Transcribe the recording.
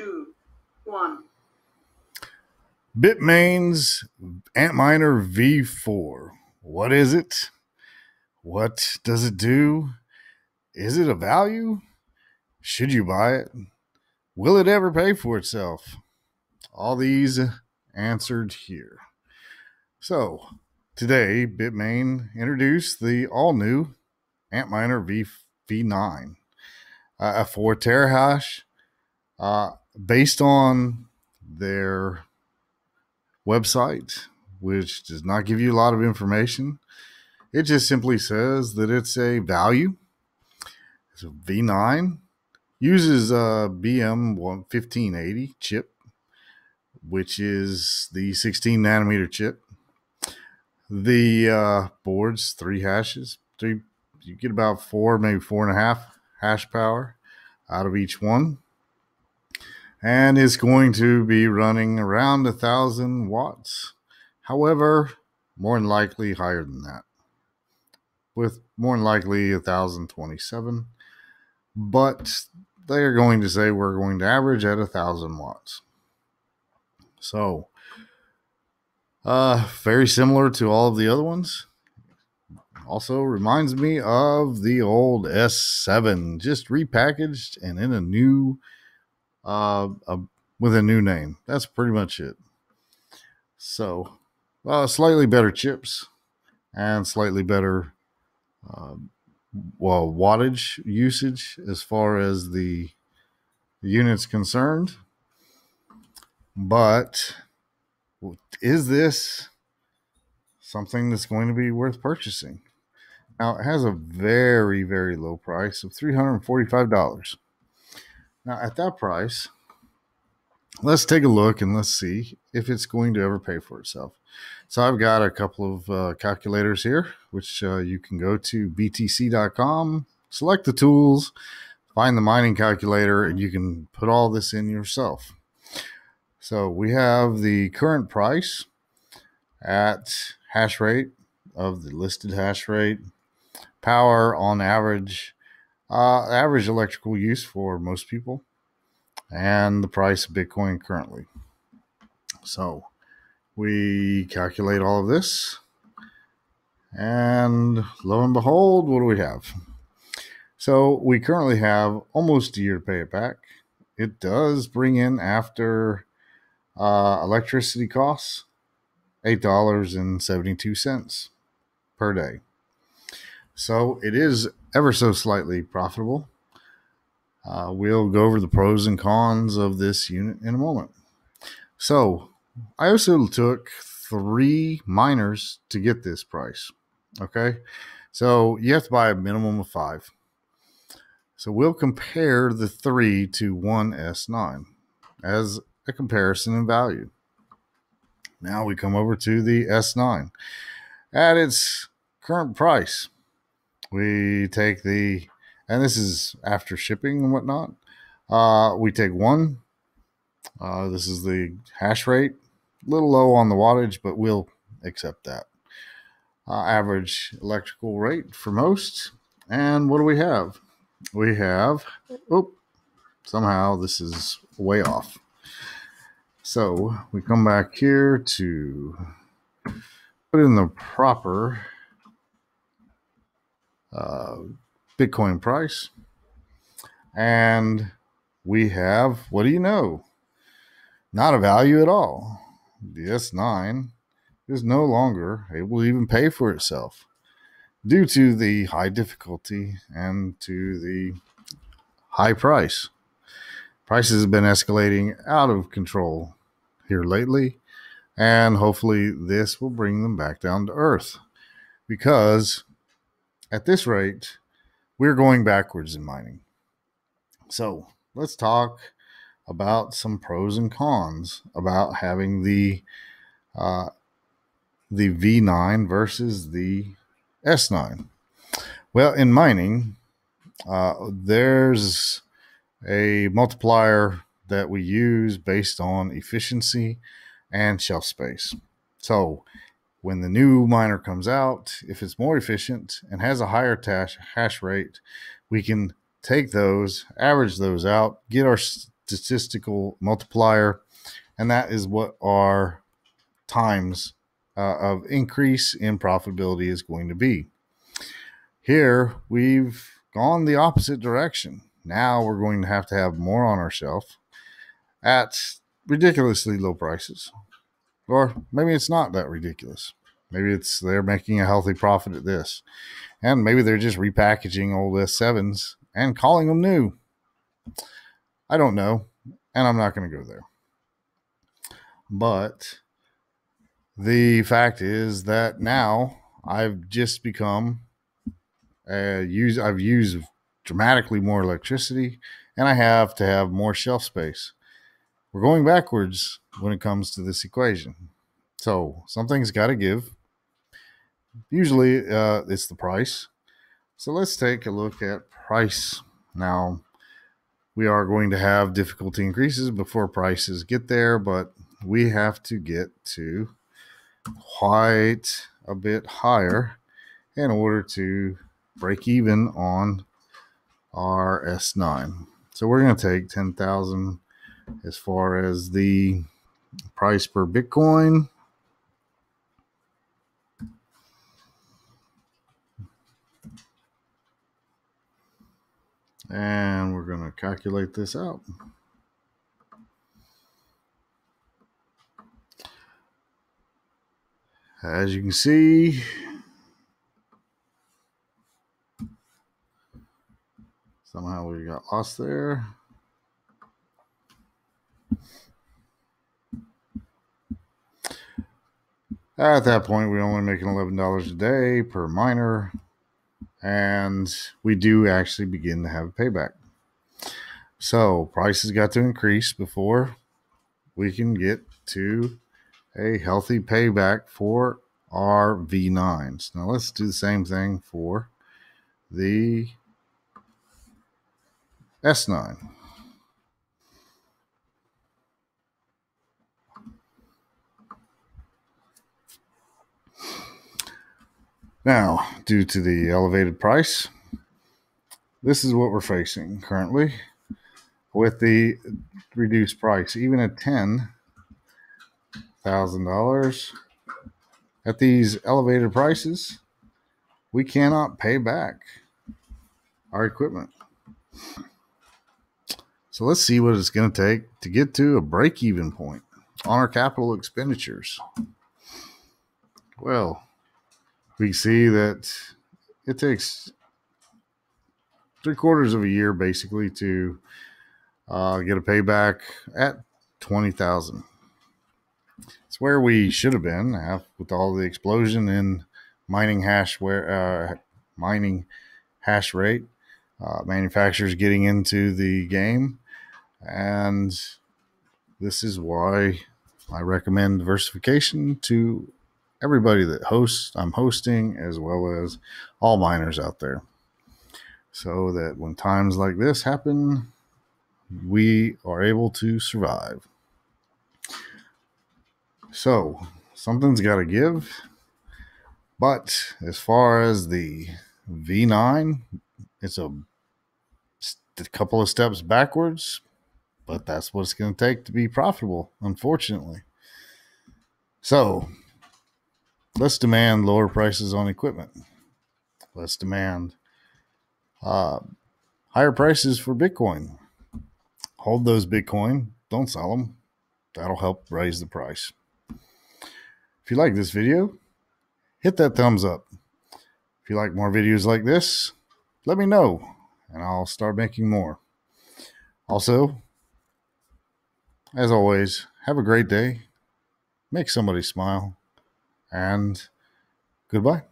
two, one. Bitmain's Antminer V4. What is it? What does it do? Is it a value? Should you buy it? Will it ever pay for itself? All these answered here. So, today, Bitmain introduced the all new Antminer v, V9, uh, a 4 terahash uh, based on their website, which does not give you a lot of information. It just simply says that it's a value. It's a V9, uses a BM 1580 chip, which is the 16 nanometer chip. The uh, board's three hashes, three. You get about four, maybe four and a half hash power out of each one and is going to be running around a thousand watts. However, more than likely higher than that, with more than likely a thousand twenty-seven. But they are going to say we're going to average at a thousand watts. So, uh, very similar to all of the other ones. Also reminds me of the old S7, just repackaged and in a new uh, with a new name. That's pretty much it. So, uh, slightly better chips and slightly better, uh, well, wattage usage as far as the, the unit's concerned. But is this something that's going to be worth purchasing? Now, it has a very, very low price of $345. Now, at that price, let's take a look and let's see if it's going to ever pay for itself. So, I've got a couple of uh, calculators here, which uh, you can go to btc.com, select the tools, find the mining calculator, and you can put all this in yourself. So, we have the current price at hash rate of the listed hash rate, power on average uh, average electrical use for most people, and the price of Bitcoin currently. So we calculate all of this, and lo and behold, what do we have? So we currently have almost a year to pay it back. It does bring in after uh, electricity costs eight dollars and seventy two cents per day. So it is ever so slightly profitable. Uh, we'll go over the pros and cons of this unit in a moment. So I also took three miners to get this price. Okay. So you have to buy a minimum of five. So we'll compare the three to one S9 as a comparison in value. Now we come over to the S9 at its current price we take the, and this is after shipping and whatnot. Uh, we take one. Uh, this is the hash rate, a little low on the wattage, but we'll accept that. Uh, average electrical rate for most. And what do we have? We have, oh, somehow this is way off. So we come back here to put in the proper uh, Bitcoin price. And we have, what do you know? Not a value at all. The S9 is no longer able to even pay for itself due to the high difficulty and to the high price. Prices have been escalating out of control here lately, and hopefully, this will bring them back down to earth because at this rate, we're going backwards in mining. So let's talk about some pros and cons about having the uh, the V9 versus the S9. Well, in mining, uh, there's a multiplier that we use based on efficiency and shelf space. So when the new miner comes out, if it's more efficient and has a higher tash, hash rate, we can take those, average those out, get our statistical multiplier, and that is what our times uh, of increase in profitability is going to be. Here, we've gone the opposite direction. Now we're going to have to have more on our shelf at ridiculously low prices. Or maybe it's not that ridiculous. Maybe it's they're making a healthy profit at this. And maybe they're just repackaging old S7s and calling them new. I don't know. And I'm not going to go there. But the fact is that now I've just become use I've used dramatically more electricity and I have to have more shelf space. We're going backwards when it comes to this equation. So something's got to give. Usually uh, it's the price. So let's take a look at price. Now, we are going to have difficulty increases before prices get there, but we have to get to quite a bit higher in order to break even on our S9. So we're going to take 10,000 as far as the price per Bitcoin. And we're going to calculate this out. As you can see, somehow we got lost there. At that point, we are only making $11 a day per miner, and we do actually begin to have a payback. So prices got to increase before we can get to a healthy payback for our V9s. Now let's do the same thing for the S9. Now, due to the elevated price, this is what we're facing currently with the reduced price, even at ten thousand dollars at these elevated prices, we cannot pay back our equipment. So let's see what it's going to take to get to a break even point on our capital expenditures. Well, we see that it takes three quarters of a year basically to uh, get a payback at 20,000 It's where we should have been with all the explosion in mining hash where uh, mining hash rate, uh, manufacturers getting into the game, and this is why I recommend diversification to everybody that hosts. I'm hosting as well as all miners out there, so that when times like this happen, we are able to survive. So something's got to give. But as far as the V9, it's a, a couple of steps backwards, but that's what it's going to take to be profitable, unfortunately. So let's demand lower prices on equipment. Let's demand uh, higher prices for Bitcoin. Hold those Bitcoin, don't sell them. That'll help raise the price. If you like this video, hit that thumbs up. If you like more videos like this, let me know and I'll start making more. Also, as always, have a great day, make somebody smile, and goodbye.